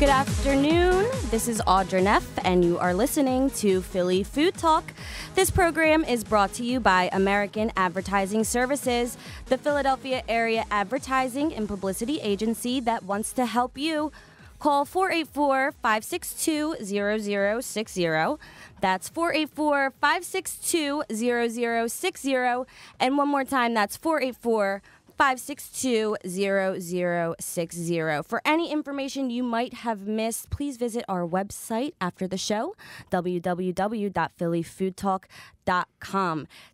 Good afternoon. This is Audra Neff, and you are listening to Philly Food Talk. This program is brought to you by American Advertising Services, the Philadelphia area advertising and publicity agency that wants to help you. Call 484 562 0060. That's 484 562 0060. And one more time, that's 484 562 0060. For any information you might have missed, please visit our website after the show, www.phillyfoodtalk.com.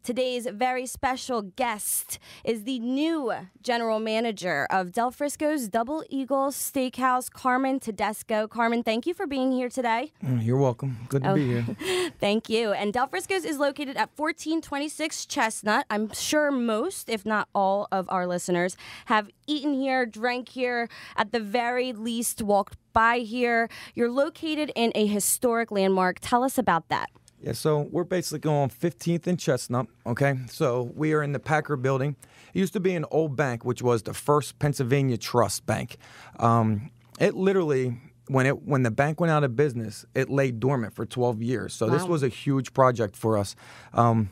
Today's very special guest is the new general manager of Del Frisco's Double Eagle Steakhouse, Carmen Tedesco. Carmen, thank you for being here today. Mm, You're welcome. Good to be here. Thank you. And Del Frisco's is located at 1426 Chestnut. I'm sure most, if not all, of our listeners have eaten here, drank here, at the very least walked by here. You're located in a historic landmark. Tell us about that. Yeah, so we're basically on 15th and Chestnut, okay? So we are in the Packard building. It used to be an old bank, which was the First Pennsylvania Trust Bank. Um, it literally, when it when the bank went out of business, it lay dormant for 12 years. So this was a huge project for us. Um,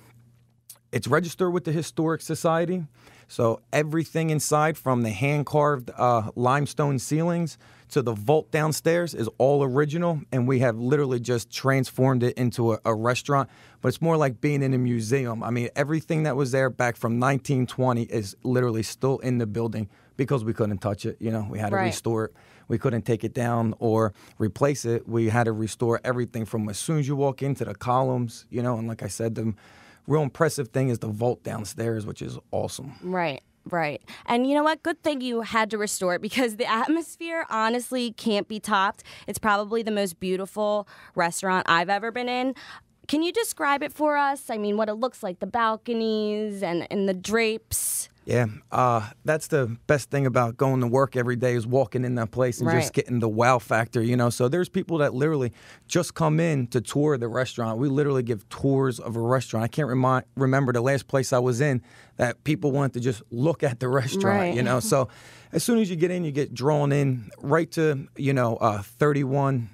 it's registered with the Historic Society. So everything inside, from the hand carved uh, limestone ceilings to the vault downstairs, is all original. And we have literally just transformed it into a, a restaurant. But it's more like being in a museum. I mean, everything that was there back from 1920 is literally still in the building because we couldn't touch it. You know, we had to Right. restore it. We couldn't take it down or replace it. We had to restore everything from as soon as you walk into the columns, you know, and like I said, the real impressive thing is the vault downstairs, which is awesome. Right. Right. And you know what? Good thing you had to restore it because the atmosphere honestly can't be topped. It's probably the most beautiful restaurant I've ever been in. Can you describe it for us? I mean, what it looks like, the balconies and, and the drapes. Yeah, uh, that's the best thing about going to work every day is walking in that place and Right. just getting the wow factor, you know. So there's people that literally just come in to tour the restaurant. We literally give tours of a restaurant. I can't remind, remember the last place I was in that people wanted to just look at the restaurant, Right. you know. So as soon as you get in, you get drawn in right to, you know, uh, 31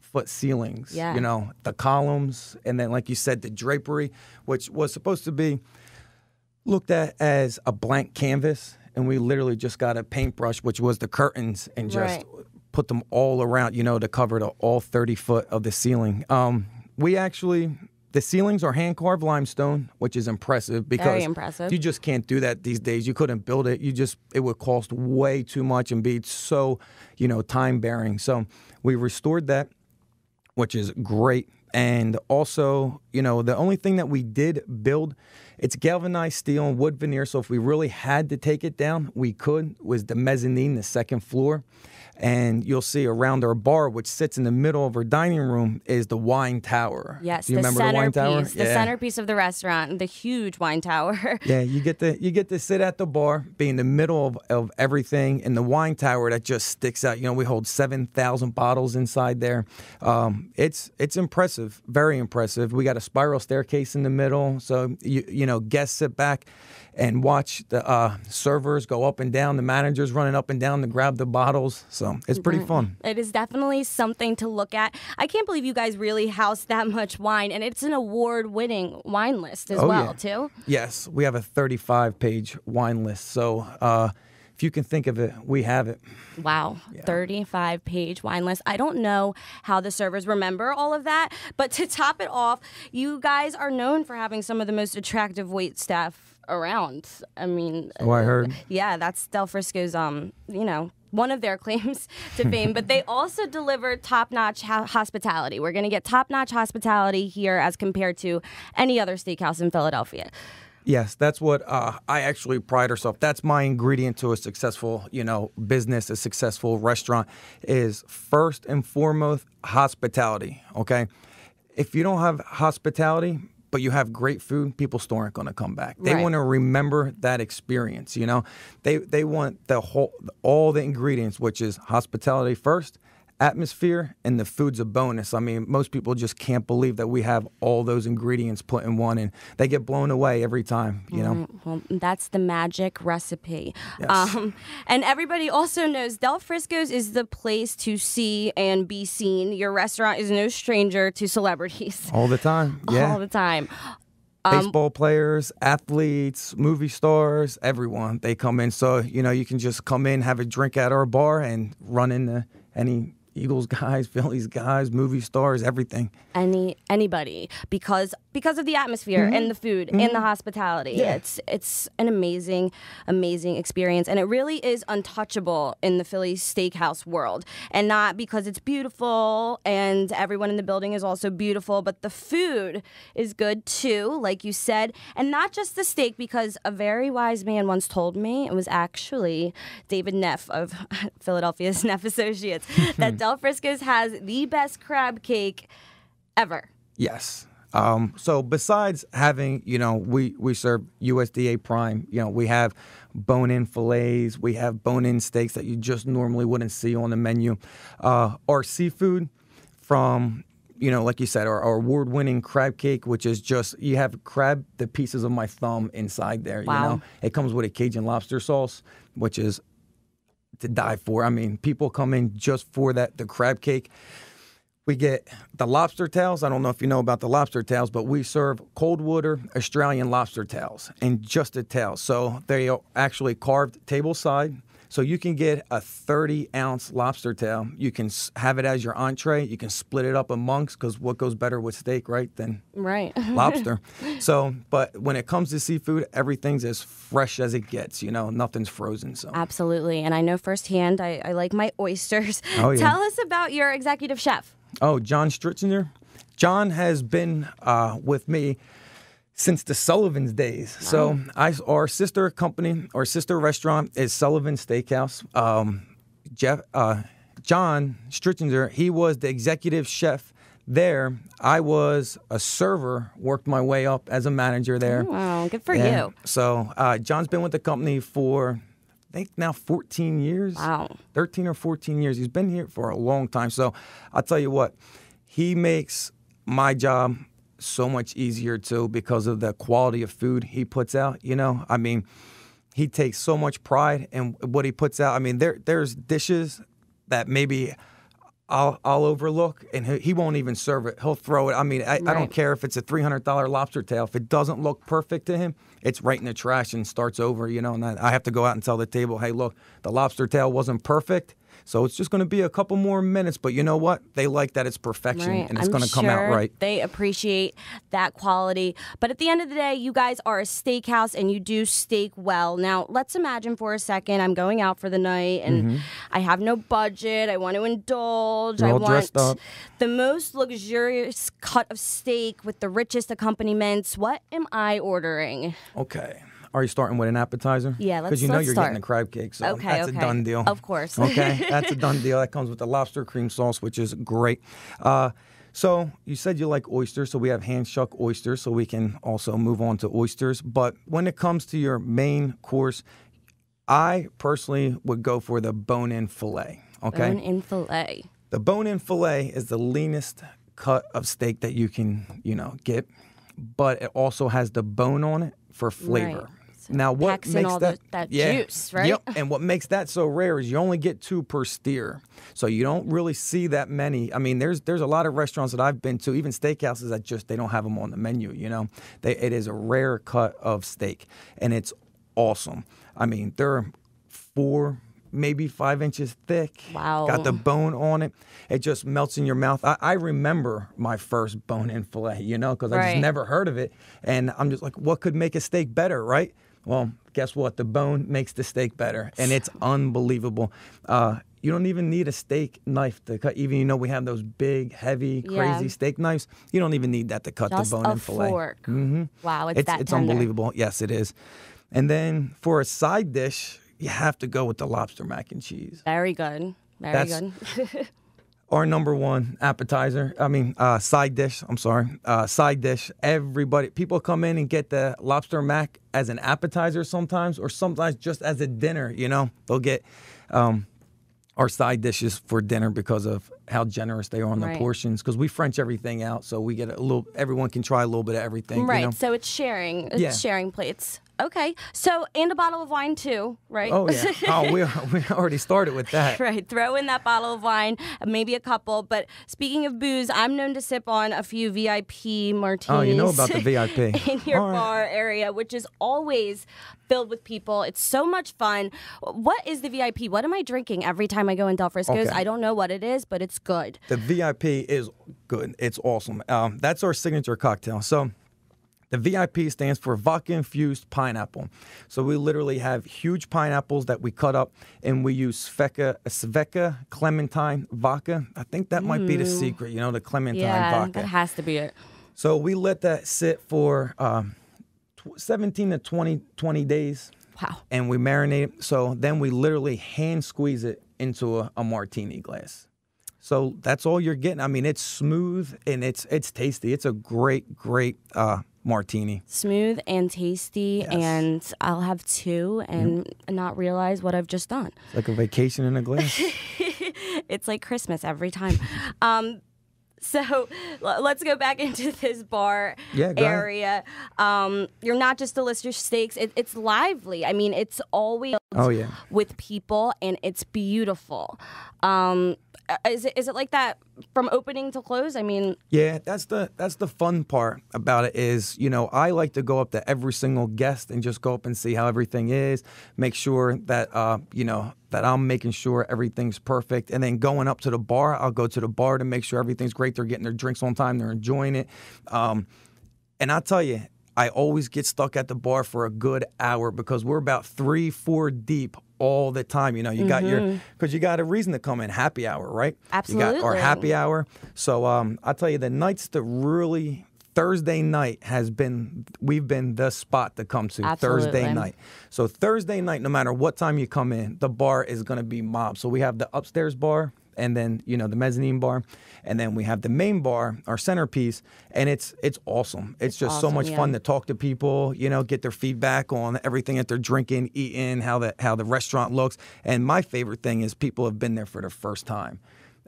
foot ceilings, Yeah. you know, the columns, and then, like you said, the drapery, which was supposed to be looked at as a blank canvas, and we literally just got a paintbrush, which was the curtains, and just Right. put them all around, you know, to cover the, all 30 foot of the ceiling. Um, we actually, the ceilings are hand carved limestone, which is impressive because impressive. you just can't do that these days. You couldn't build it. You just, it would cost way too much and be so, you know, time bearing. So we restored that which is great. And also, you know, the only thing that we did build, it's galvanized steel and wood veneer. So if we really had to take it down, we could. Was the mezzanine, the second floor. And you'll see around our bar, which sits in the middle of our dining room, is the wine tower. Yes, Do you the remember the wine centerpiece, tower? the centerpiece of the restaurant, the huge wine tower. Yeah, you get to you get to sit at the bar, be in the middle of, of everything, and the wine tower that just sticks out. You know, we hold seven thousand bottles inside there. Um, it's it's impressive, very impressive. We got a spiral staircase in the middle, so you you know guests sit back and watch the uh, servers go up and down, the managers running up and down to grab the bottles. So it's pretty fun. It is definitely something to look at. I can't believe you guys really house that much wine, and it's an award-winning wine list as Oh, well, yeah. too. Yes, we have a 35 page wine list. So uh, if you can think of it, we have it. Wow, 35 page wine list. I don't know how the servers remember all of that, but to top it off, you guys are known for having some of the most attractive wait staff around. I mean, Oh, I heard. yeah, that's Del Frisco's, um, you know, one of their claims to fame, but they also deliver top notch ho- hospitality. We're going to get top notch hospitality here as compared to any other steakhouse in Philadelphia. Yes, that's what uh, I actually pride ourselves. That's my ingredient to a successful, you know, business, a successful restaurant is first and foremost hospitality. Okay, if you don't have hospitality, but you have great food, people still aren't going to come back. They Right. want to remember that experience. You know, they they want the whole all the ingredients, which is hospitality first, atmosphere and the food's a bonus. I mean, most people just can't believe that we have all those ingredients put in one, and they get blown away every time. You know, Mm, Well, that's the magic recipe. Yes. Um, and everybody also knows Del Frisco's is the place to see and be seen. Your restaurant is no stranger to celebrities all the time. Yeah, all the time. Um, baseball players, athletes, movie stars, everyone. They come in. So, you know, you can just come in, have a drink at our bar, and run into any Eagles guys, Phillies guys, movie stars, everything. any anybody because because of the atmosphere and the food and the hospitality. Mm-hmm. Yeah. It's it's an amazing amazing experience and it really is untouchable in the Philly steakhouse world. And not because it's beautiful and everyone in the building is also beautiful, but the food is good too, like you said, and not just the steak because a very wise man once told me it was actually David Neff of Philadelphia's Neff Associates that Del Frisco's has the best crab cake ever. Yes. Um, so besides having, you know, we, we serve USDA prime, you know, we have bone-in fillets, we have bone-in steaks that you just normally wouldn't see on the menu. Uh, our seafood from, you know, like you said, our, our award-winning crab cake, which is just, you have crab, the pieces of my thumb inside there, Wow. you know. It comes with a Cajun lobster sauce, which is to die for. I mean, people come in just for that, the crab cake. We get the lobster tails. I don't know if you know about the lobster tails, but we serve cold water Australian lobster tails and just the tails. So they are actually carved table side. So you can get a 30 ounce lobster tail. You can have it as your entree. You can split it up amongst because what goes better with steak, right? Than Right. lobster. so, but when it comes to seafood, everything's as fresh as it gets. You know, nothing's frozen. So. Absolutely. And I know firsthand, I, I like my oysters. Oh, yeah. Tell us about your executive chef. Oh, John Stritzinger. John has been uh, with me since the Sullivan's days. So I, our sister company, our sister restaurant is Sullivan Steakhouse. Um, Jeff, uh, John Stritzinger, he was the executive chef there. I was a server, worked my way up as a manager there. Wow, good for Yeah. you. So uh, John's been with the company for, I think now 14 years. Wow. 13 or 14 years. He's been here for a long time. So I'll tell you what, he makes my job so much easier too because of the quality of food he puts out. You know, I mean, he takes so much pride in what he puts out. I mean, there there's dishes that maybe I'll I'll overlook, and he, he won't even serve it. He'll throw it. I mean, I, I don't care if it's a three hundred dollar lobster tail. If it doesn't look perfect to him, it's right in the trash and starts over. You know, and I I have to go out and tell the table, hey, look, the lobster tail wasn't perfect. So it's just going to be a couple more minutes, but you know what? They like that it's perfection Right. and it's going to come out sure right. They appreciate that quality. But at the end of the day, you guys are a steakhouse and you do steak well. Now, let's imagine for a second I'm going out for the night and mm-hmm. I have no budget. I want to indulge. You're I want the most luxurious cut of steak with the richest accompaniments. What am I ordering? Okay. Are you starting with an appetizer? Yeah, let's- Because you know let's you're start. getting the crab cake, so Okay, that's okay. a done deal. Of course. Okay, that's a done deal. That comes with the lobster cream sauce, which is great. Uh, so you said you like oysters, so we have hand shuck oysters, so we can also move on to oysters. But when it comes to your main course, I personally would go for the bone-in fillet. Okay, Bone in filet. the bone-in fillet is the leanest cut of steak that you can, you know, get, but it also has the bone on it for flavor. Right. Now, what packs in makes that the- that yeah. juice, right? Yep. And what makes that so rare is you only get two per steer, so you don't really see that many. I mean, there's there's a lot of restaurants that I've been to, even steakhouses that just they don't have them on the menu. You know, they it is a rare cut of steak, and it's awesome. I mean, they're four. Maybe five inches thick. Wow. Got the bone on it. It just melts in your mouth. I, I remember my first bone-in fillet, you know, because I Right. just never heard of it, and I'm just like, what could make a steak better, right? Well, guess what? The bone makes the steak better, and it's unbelievable. Uh, you don't even need a steak knife to cut. Even you know we have those big, heavy, Yeah. crazy steak knives. You don't even need that to cut Just the bone a in fillet. fork. Mm-hmm. Wow, it's, It's that it's tender. unbelievable. Yes, it is. And then for a side dish, you have to go with the lobster mac and cheese. Very good. Very That's- good. our number one appetizer. I mean, uh, side dish. I'm sorry, uh, side dish. Everybody, people come in and get the lobster mac as an appetizer sometimes, or sometimes just as a dinner. You know, they'll get um, our side dishes for dinner because of how generous they are on the Right. portions. Because we French everything out, so we get a little. Everyone can try a little bit of everything. you Right. know? So it's sharing. It's Yeah. sharing plates. Okay. So and a bottle of wine too, right? Oh yeah. oh, we we already started with that. right. Throw in that bottle of wine, maybe a couple. But speaking of booze, I'm known to sip on a few VIP martinis. Oh, you know about the VIP. in your right. bar area, which is always filled with people. It's so much fun. What is the VIP? What am I drinking every time I go in Del Frisco's? Okay. I don't know what it is, but it's good. The VIP is good. It's awesome. Um, that's our signature cocktail. So the VIP stands for vodka infused pineapple. So we literally have huge pineapples that we cut up and we use Svedka, Svedka Clementine vodka. I think that might be the secret, you know, the Clementine yeah, vodka. that has to be it. So we let that sit for um, tw- 17 to 20, 20 days Wow. and we marinate it. So then we literally hand squeeze it into a, a martini glass. So that's all you're getting. I mean, it's smooth and it's it's tasty. It's a great, great uh, martini. Smooth and tasty, Yes. and I'll have two and not realize what I've just done. It's like a vacation in a glass. It's like Christmas every time. um, so l- let's go back into this bar Yeah, area. Um, you're not just a lister steaks; it, it's lively. I mean, it's always Oh, yeah. with people, and it's beautiful. Um, is it is it like that from opening to close? I mean, Yeah, that's the that's the fun part about it is, you know, I like to go up to every single guest and just go up and see how everything is, make sure that uh, you know, that I'm making sure everything's perfect. And then going up to the bar, I'll go to the bar to make sure everything's great. They're getting their drinks on time, they're enjoying it. Um, and I'll tell you, I always get stuck at the bar for a good hour because we're about three, four deep all the time. You know, you got your because you got a reason to come in happy hour, right? Got our happy hour. So um, I'll tell you, the nights that really Thursday night has been we've been the spot to come to Absolutely. Thursday night. So Thursday night, no matter what time you come in, the bar is going to be mob. So we have the upstairs bar and then you know the mezzanine bar and then we have the main bar our centerpiece and it's it's awesome it's, just so much yeah. fun to talk to people you know get their feedback on everything that they're drinking eating how the how the restaurant looks and my favorite thing is people have been there for the first time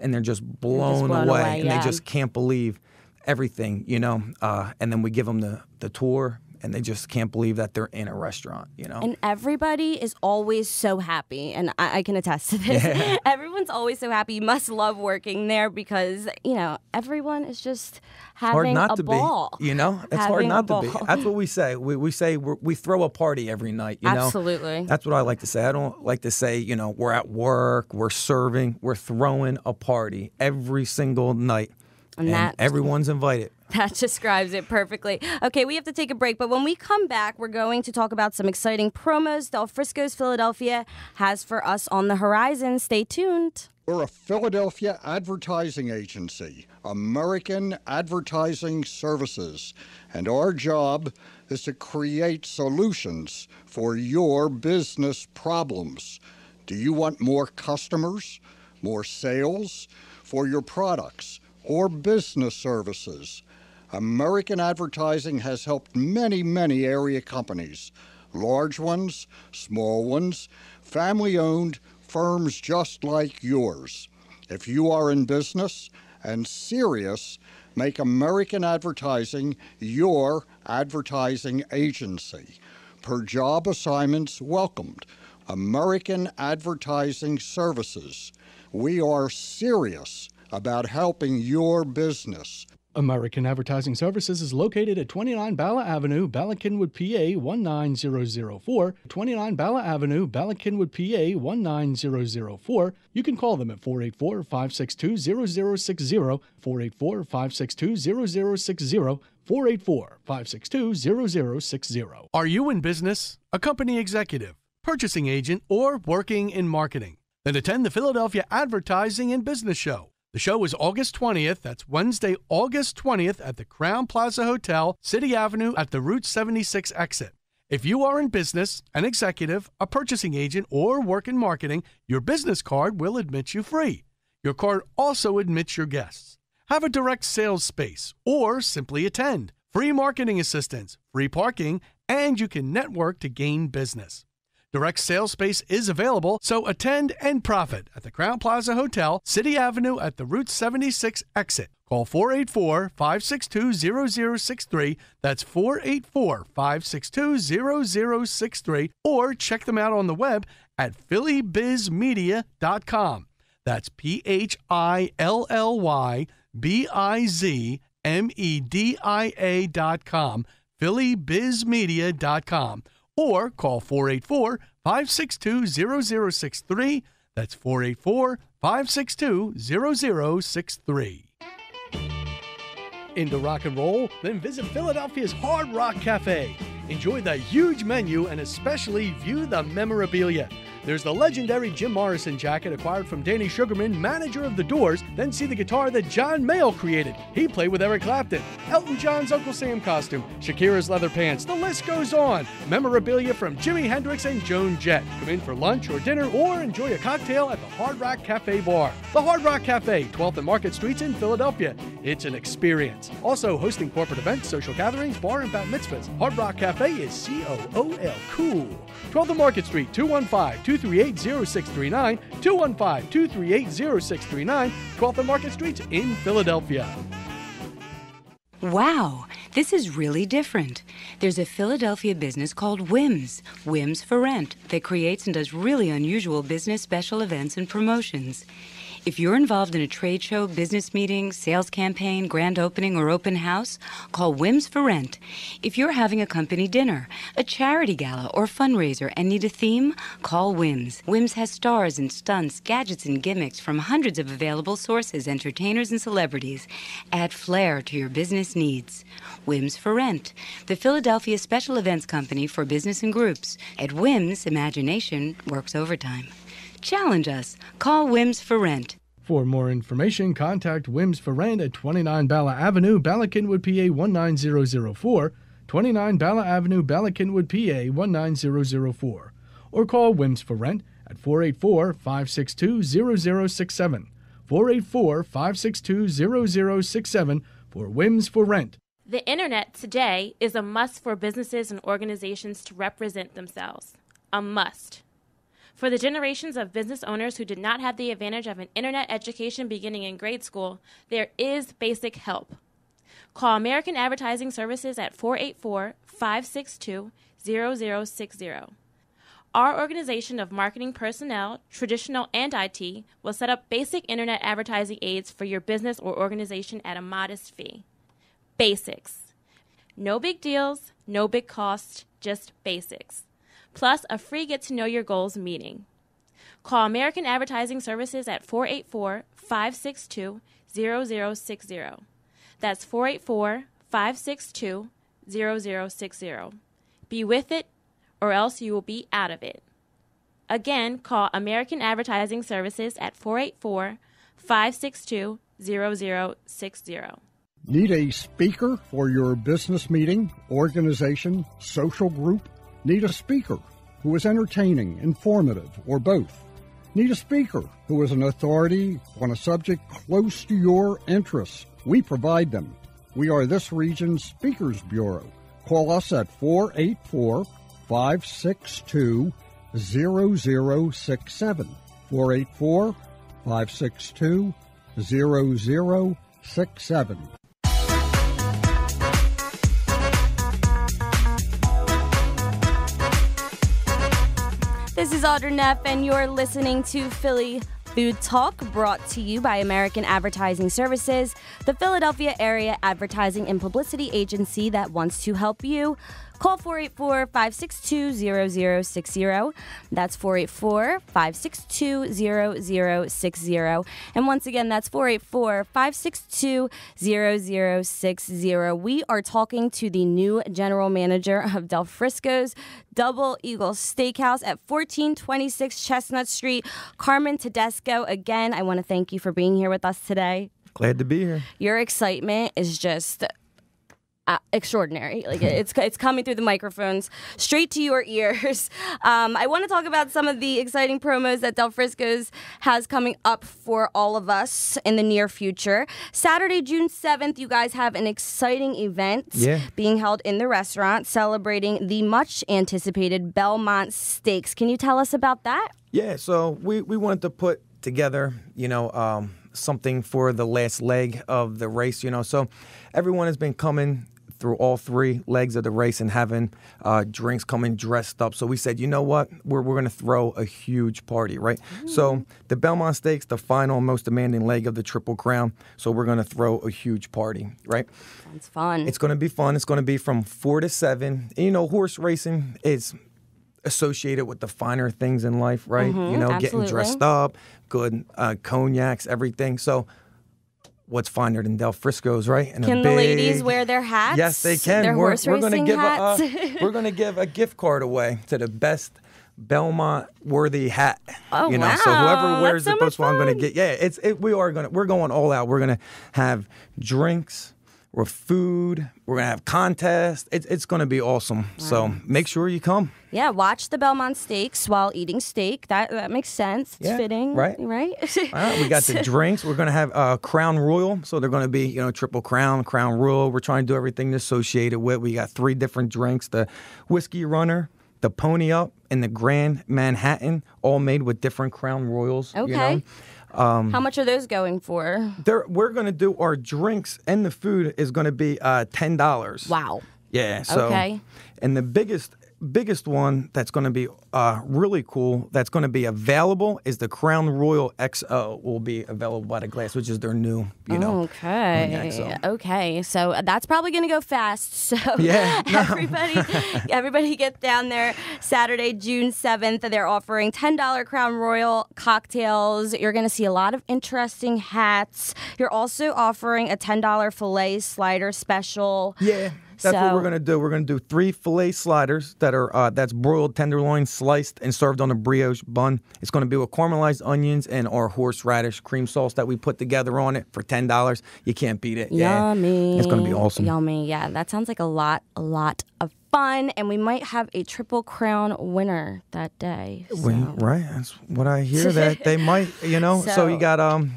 and they're just blown, blown away, away, and yeah. they just can't believe everything you know uh, and then we give them the the tour and they just can't believe that they're in a restaurant you know And everybody is always so happy, and I, I can attest to this. Everyone's always so happy. You must love working there because you know everyone is just hard having not a to ball. be. You know, it's hard Having a not to be. That's what we say. We, we say we're, we throw a party every night. You know, Absolutely. That's what I like to say. I don't like to say you know we're at work, we're serving, we're throwing a party every single night, And that- everyone's invited. That describes it perfectly. Okay, we have to take a break, but when we come back, we're going to talk about some exciting promos Del Frisco's Philadelphia has for us on the horizon. Stay tuned. We're a Philadelphia advertising agency, American Advertising Services, and our job is to create solutions for your business problems. Do you want more customers, more sales for your products or business services? American Advertising has helped many, many area companies, large ones, small ones, family owned firms just like yours. If you are in business and serious, make American Advertising your advertising agency. Per job assignments welcomed. American Advertising Services. We are serious about helping your business. American Advertising Services is located at 29 Bala Avenue, Bala Cynwyd, PA 19004. 29 Bala Avenue, Bala Cynwyd, PA 19004. You can call them at 484 562 0060, 484 562 0060, 484 562 0060. Are you in business, a company executive, purchasing agent, or working in marketing? Then attend the Philadelphia Advertising and Business Show. The show is August 20th. That's Wednesday, August 20th at the Crowne Plaza Hotel, City Avenue at the Route 76 exit. If you are in business, an executive, a purchasing agent, or work in marketing, your business card will admit you free. Your card also admits your guests. Have a direct sales space or simply attend. Free marketing assistance, free parking, and you can network to gain business. Direct sales space is available, so attend and profit at the Crowne Plaza Hotel, City Avenue at the Route 76 exit. Call 484 562 0063. That's 484 562 0063. Or check them out on the web at phillybizmedia.com. That's P H I L L Y B I Z M E D I A.com. phillybizmedia.com. Or call 484 562 0063. That's 484 562 0063 into rock and roll, then visit Philadelphia's Hard Rock Cafe. Enjoy the huge menu and especially view the memorabilia. There's the legendary Jim Morrison jacket acquired from Danny Sugarman, manager of The Doors. Then see the guitar that John Mayall created. He played with Eric Clapton. Elton John's Uncle Sam costume, Shakira's leather pants. The list goes on. Memorabilia from Jimi Hendrix and Joan Jett. Come in for lunch or dinner or enjoy a cocktail at the Hard Rock Cafe Bar. The Hard Rock Cafe, 12th and Market Streets in Philadelphia. It's an experience. Also hosting corporate events, social gatherings, bar and bat mitzvahs. Hard Rock Cafe is C O O L cool. 12th and Market Street, 215 238 0639, 215 238 0639, 12th and Market Streets in Philadelphia. Wow, this is really different. There's a Philadelphia business called WIMS, WIMS for Rent, that creates and does really unusual business special events and promotions. If you're involved in a trade show, business meeting, sales campaign, grand opening, or open house, call WIMS for Rent. If you're having a company dinner, a charity gala, or fundraiser and need a theme, call WIMS. WIMS has stars and stunts, gadgets and gimmicks from hundreds of available sources, entertainers, and celebrities. Add flair to your business needs. WIMS for Rent, the Philadelphia Special Events Company for business and groups. At WIMS, imagination works overtime. Challenge us. Call WIMS for Rent. For more information, contact WIMS for Rent at 29 Bala Avenue, Bala Cynwyd, PA 19004, 29 Bala Avenue, Bala Cynwyd, PA 19004, or call WIMS for Rent at 484 562 0067. 484 562 0067 for WIMS for Rent. The internet today is a must for businesses and organizations to represent themselves. A must. For the generations of business owners who did not have the advantage of an internet education beginning in grade school, there is basic help. Call American Advertising Services at 484 562 0060. Our organization of marketing personnel, traditional and IT, will set up basic internet advertising aids for your business or organization at a modest fee. Basics. No big deals, no big costs, just basics plus a free Get to Know Your Goals meeting. Call American Advertising Services at 484 562 0060. That's 484 562 0060. Be with it, or else you will be out of it. Again, call American Advertising Services at 484 562 0060. Need a speaker for your business meeting, organization, social group? Need a speaker who is entertaining, informative, or both? Need a speaker who is an authority on a subject close to your interests? We provide them. We are this region's Speakers Bureau. Call us at 484 562 0067. 484 562 0067. Is Audra Neff, and you're listening to Philly Food Talk, brought to you by American Advertising Services, the Philadelphia area advertising and publicity agency that wants to help you. Call 484 562 0060. That's 484 562 0060. And once again, that's 484 562 0060. We are talking to the new general manager of Del Frisco's Double Eagle Steakhouse at 1426 Chestnut Street, Carmen Tedesco. Again, I want to thank you for being here with us today. Glad to be here. Your excitement is just uh, extraordinary. Like it's it's coming through the microphones straight to your ears. Um, I want to talk about some of the exciting promos that Del Frisco's has coming up for all of us in the near future. Saturday, June seventh, you guys have an exciting event Yeah. being held in the restaurant celebrating the much anticipated Belmont Stakes. Can you tell us about that? Yeah, so we, we wanted to put together, you know, um, something for the last leg of the race, you know. So everyone has been coming through all three legs of the race and having uh, drinks coming dressed up. So we said, you know what? We're, we're going to throw a huge party, right? So the Belmont Stakes, the final most demanding leg of the Triple Crown. So we're going to throw a huge party, right? Sounds fun. It's going to be fun. It's going to be from four to seven. And, you know, horse racing is associated with the finer things in life, right? you know, getting dressed up, good uh, cognacs, everything. So, what's finer than Del Frisco's, right? And Can the ladies wear their hats? Yes, they can. Their we're horse we're gonna racing give hats. a uh, we're gonna give a gift card away to the best Belmont worthy hat. Oh, you know, so whoever wears That's it so one, I'm gonna get. Yeah, it's it, we are gonna we're going all out. We're gonna have drinks. Or food, we're gonna have contests. It's it's gonna be awesome. So make sure you come. Yeah, watch the Belmont Stakes while eating steak. That that makes sense. It's Yeah, fitting, right. Right. All right, we got the drinks. We're gonna have uh, Crown Royal, so they're gonna be you know triple Crown, Crown Royal. We're trying to do everything associated with. We got three different drinks: the whiskey runner, the Pony Up, and the Grand Manhattan, all made with different Crown Royals. you Okay. Know? How much are those going for? We're gonna do our drinks and the food is gonna be uh, ten dollars. Wow. Yeah. So, Okay. And the biggest biggest one that's going to be uh, really cool that's going to be available is the Crown Royal XO will be available by the glass, which is their new, you know. Okay. Okay. So that's probably going to go fast. So Yeah, no. everybody, everybody get down there Saturday, June seventh. They're offering ten dollar Crown Royal cocktails. You're going to see a lot of interesting hats. You're also offering a ten dollar fillet slider special. Yeah. That's what we're gonna do. We're gonna do three fillet sliders that are uh, that's broiled tenderloin, sliced and served on a brioche bun. It's gonna be with caramelized onions and our horseradish cream sauce that we put together on it for ten dollars. You can't beat it. Yeah. Yummy. It's gonna be awesome. Yummy. Yeah, that sounds like a lot, a lot of fun. And we might have a triple crown winner that day. We- right. That's what I hear. That they might, you know. So, you got um,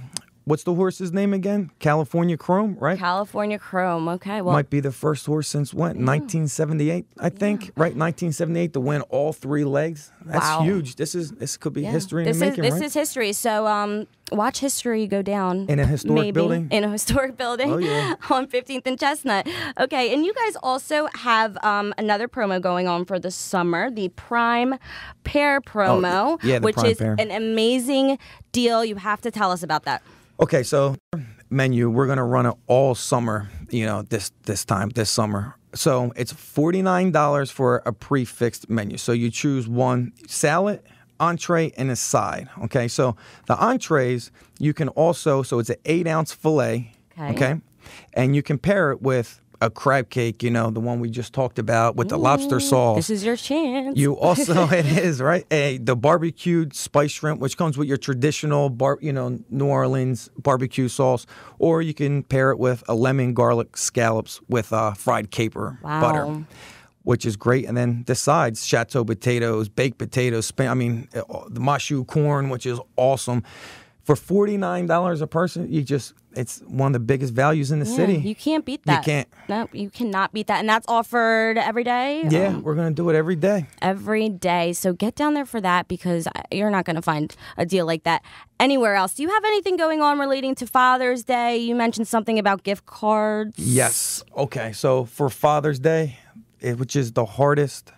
what's the horse's name again? California Chrome, right? California Chrome. Okay. Well, might be the first horse since when? 1978, I think. Right, 1978 to win all three legs. That's Wow. huge. This is this could be yeah. history in this the is making, this right? is history. So um, watch history go down In a historic maybe, building? In a historic building. Oh, yeah. on 15th and Chestnut. Okay, and you guys also have um, another promo going on for the summer, the Prime Pair promo, Oh, yeah, which Prime is Pair. an amazing deal. You have to tell us about that. Okay, so menu we're gonna run it all summer. You know this this time this summer. So it's forty nine dollars for a prefixed menu. So you choose one salad, entree, and a side. Okay, so the entrees you can also so it's an eight ounce fillet. Okay. and you can pair it with a crab cake. You know the one we just talked about with the lobster sauce. This is your chance. You also it is right a the barbecued spice shrimp, which comes with your traditional bar, you know, New Orleans barbecue sauce, or you can pair it with a lemon garlic scallops with uh, fried caper butter, which is great. And then the sides: chateau potatoes, baked potatoes, I mean, uh, the maque choux corn, which is awesome. For forty nine dollars a person, you just it's one of the biggest values in the Yeah, city. You can't beat that. You can't. No, you cannot beat that. And that's offered every day? yeah, Um, we're gonna do it every day. every day. So get down there for that because you're not going to find a deal like that anywhere else. Do you have anything going on relating to Father's Day? You mentioned something about gift cards. Yes. Okay. So for Father's Day, eh, which is the hardest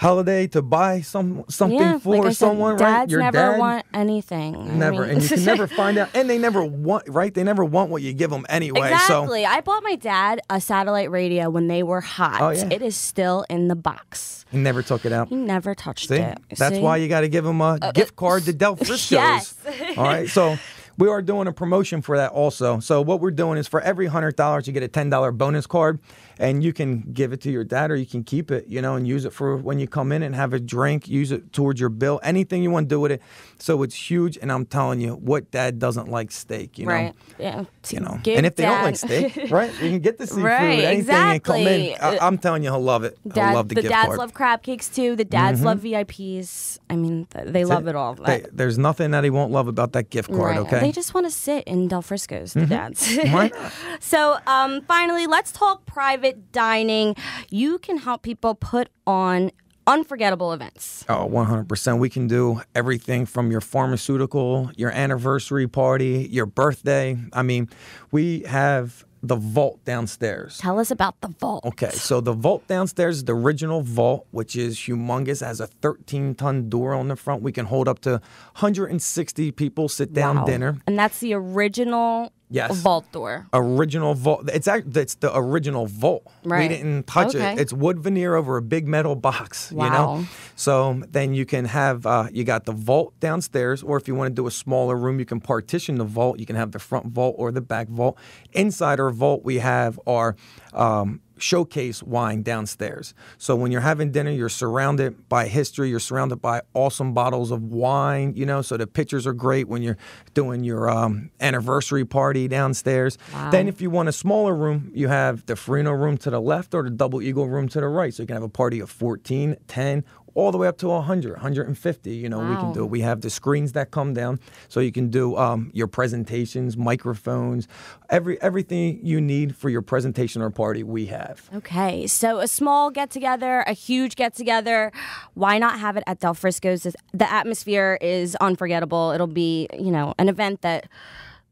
holiday to buy some something yeah, for like I said, someone, dads right? Your never dad want anything. I never, mean- and you can never find out, and they never want, right? They never want what you give them anyway. Exactly. I bought my dad a satellite radio when they were hot. Oh, yeah. It is still in the box. He never took it out. He never touched See, it. that's See? why you got to give him a uh, gift uh, card to Del Frisco's. Yes. All right. So we are doing a promotion for that also. So what we're doing is for every hundred dollars, you get a ten dollar bonus card, and you can give it to your dad or you can keep it, you know, and use it for when you come in and have a drink. Use it towards your bill. Anything you want to do with it. So it's huge. And I'm telling you, what dad doesn't like steak? You know, right. Yeah. you know. Give and if they don't like steak, right, you can get the seafood, Right, anything, and come in. exactly. I, I'm telling you, he'll love it. He'll Dad, love the, the gift dads card. love crab cakes too. The dads love VIPs. I mean, th- they love it all. They- there's nothing that he won't love about that gift card. Right. Okay. Mm-hmm. They just want to sit in Del Frisco's, the dads. Why not? so, um, finally, let's talk private dining. You can help people put on unforgettable events. Oh, 100%. We can do everything from your pharmaceutical, your anniversary party, your birthday. I mean, we have the vault downstairs. Tell us about the vault. Okay, so the vault downstairs is the original vault, which is humongous, has a 13 ton door on the front. We can hold up to 160 people sit down Wow. dinner. And that's the original Yes. vault door. Original vault. It's act- it's the original vault. Right. We didn't touch Okay. it. It's wood veneer over a big metal box. You Wow. know. So then you can have uh, you got the vault downstairs, or if you want to do a smaller room, you can partition the vault. You can have the front vault or the back vault. Inside our vault, we have our um, showcase wine downstairs. So when you're having dinner, you're surrounded by history. You're surrounded by awesome bottles of wine. You know, so the pictures are great when you're doing your um, anniversary party downstairs. Then if you want a smaller room, you have the Farino room to the left or the Double Eagle room to the right. So you can have a party of 14, 10, all the way up to 100, 150. You know, we can Wow. do. We have the screens that come down, so you can do um, your presentations, microphones, every everything you need for your presentation or party. We have. Okay, so a small get together, a huge get together. Why not have it at Del Frisco's? The atmosphere is unforgettable. It'll be, you know, an event that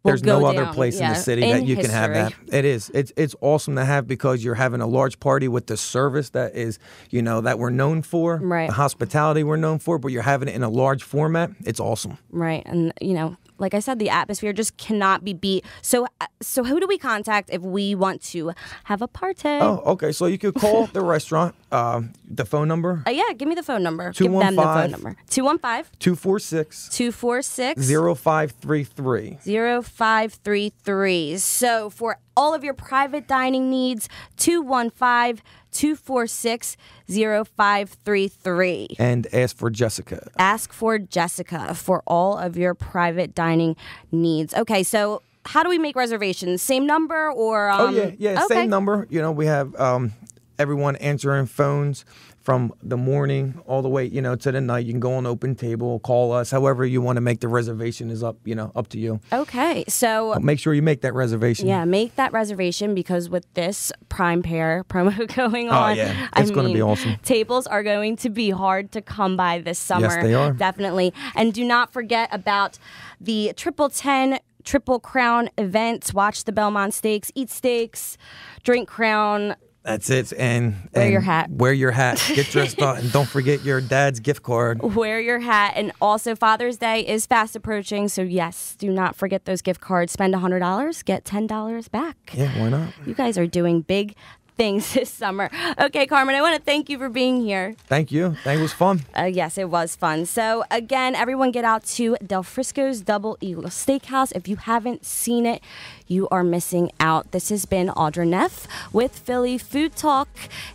There's no other down, place in the city that you can have that. It is. It's it's awesome to have because you're having a large party with the service that is, you know, that we're known for. Right. The hospitality we're known for, but you're having it in a large format. It's awesome. Right, and you know, like I said, the atmosphere just cannot be beat. So, uh, so who do we contact if we want to have a party? Oh, okay. So you could call the restaurant. Um, the phone number Uh, yeah, give me the phone number. Give them the phone 215. number. 215 246 246 0533. 0533. So for all of your private dining needs, 215 246 0533. And ask for Jessica. Ask for Jessica for all of your private dining needs. Okay, so how do we make reservations? Same number or um, oh yeah, yeah, okay. same number. You know, we have um, everyone answering phones from the morning all the way, you know, to the night. You can go on open table, call us, however you want to make the reservation is up, you know, up to you. Okay, so But make sure you make that reservation. Yeah, make that reservation because with this Prime Pair promo going on, Oh, on, yeah. I It's gonna be mean, awesome. Tables are going to be hard to come by this summer. Yes, they are. Definitely. And do not forget about the Triple Ten Triple Crown events. Watch the Belmont Stakes, eat steaks, drink Crown. That's it. And Wear and your hat. Wear your hat. Get dressed up, and don't forget your dad's gift card. Wear your hat. And also, Father's Day is fast approaching. So, yes, do not forget those gift cards. Spend $100, get $10 back. Yeah, why not? You guys are doing big things this summer. Okay, Carmen, I want to thank you for being here. Thank you. That was fun. Uh, yes, it was fun. So, again, everyone get out to Del Frisco's Double Eagle Steakhouse. If you haven't seen it, you are missing out. This has been Audra Neff with Philly Food Talk.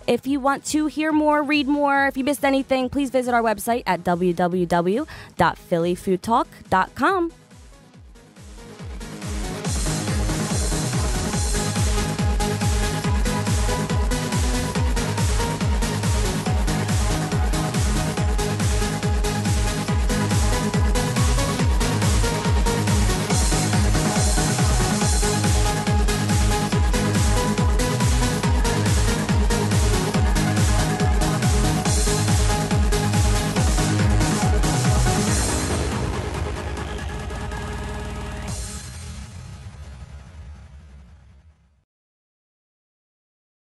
If you want to hear more, read more, if you missed anything, please visit our website at www.phillyfoodtalk.com.